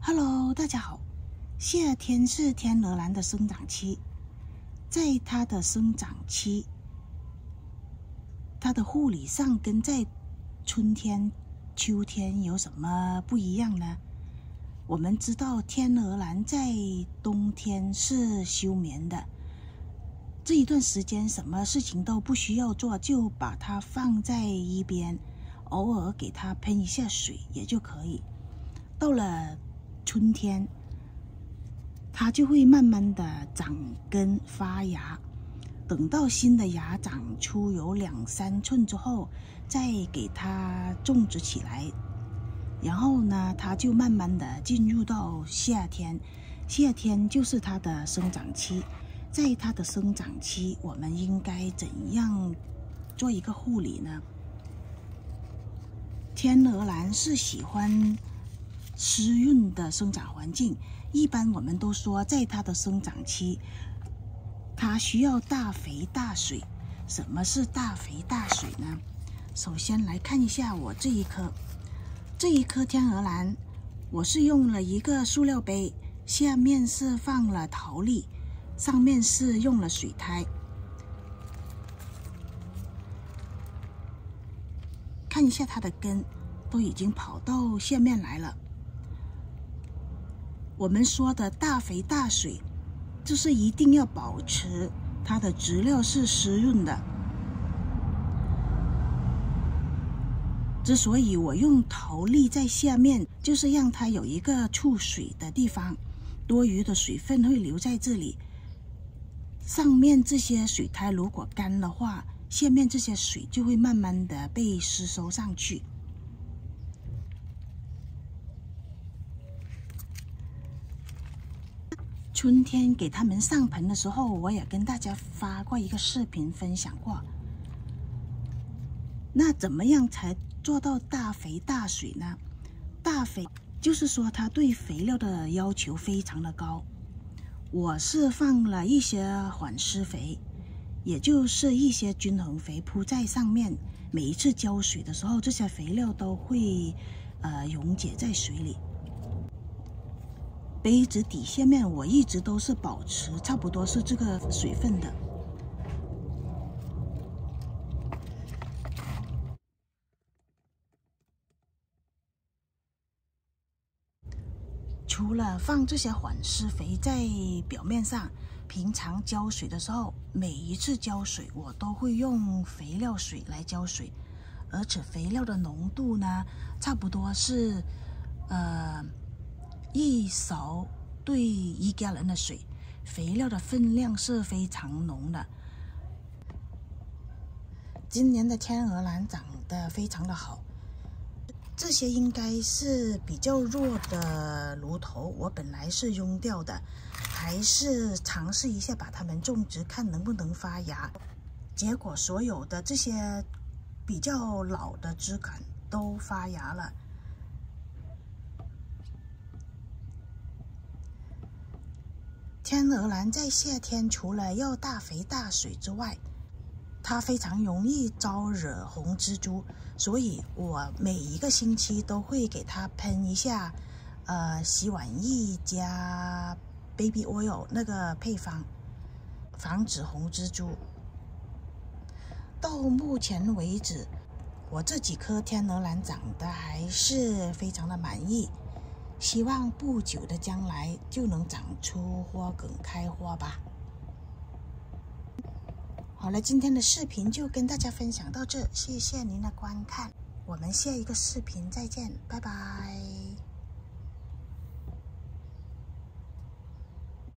Hello，大家好。夏天是天鹅兰的生长期，在它的生长期，它的护理上跟在春天、秋天有什么不一样呢？我们知道天鹅兰在冬天是休眠的，这一段时间什么事情都不需要做，就把它放在一边，偶尔给它喷一下水也就可以。到了春天，它就会慢慢的长根发芽，等到新的芽长出有两三寸之后，再给它种植起来。然后呢，它就慢慢的进入到夏天，夏天就是它的生长期。在它的生长期，我们应该怎样做一个护理呢？天鹅兰是喜欢湿润的生长环境，一般我们都说，在它的生长期，它需要大肥大水。什么是大肥大水呢？首先来看一下我这一颗。这一颗天鹅兰，我是用了一个塑料杯，下面是放了陶粒，上面是用了水苔。看一下它的根，都已经跑到下面来了。我们说的大肥大水，就是一定要保持它的植料是湿润的。之所以我用陶粒在下面，就是让它有一个储水的地方，多余的水分会留在这里。上面这些水苔如果干的话，下面这些水就会慢慢的被吸收上去。春天给它们上盆的时候，我也跟大家发过一个视频分享过。那怎么样才做到大肥大水呢？大肥就是说它对肥料的要求非常的高。我是放了一些缓施肥，也就是一些均衡肥铺在上面。每一次浇水的时候，这些肥料都会呃溶解在水里。杯子底下面我一直都是保持差不多是这个水分的。除了放这些缓释肥在表面上，平常浇水的时候，每一次浇水我都会用肥料水来浇水，而且肥料的浓度呢，差不多是呃一勺对一加仑的水，肥料的分量是非常浓的。今年的天鹅兰长得非常的好。这些应该是比较弱的芦头，我本来是扔掉的，还是尝试一下把它们种植，看能不能发芽。结果所有的这些比较老的枝干都发芽了。天鹅兰在夏天除了要大肥大水之外，它非常容易招惹红蜘蛛，所以我每一个星期都会给它喷一下，呃，洗碗液加 baby oil 那个配方，防止红蜘蛛。到目前为止，我这几颗天鹅兰长得还是非常的满意，希望不久的将来就能长出花梗开花吧。好了，今天的视频就跟大家分享到这，谢谢您的观看，我们下一个视频再见，拜拜。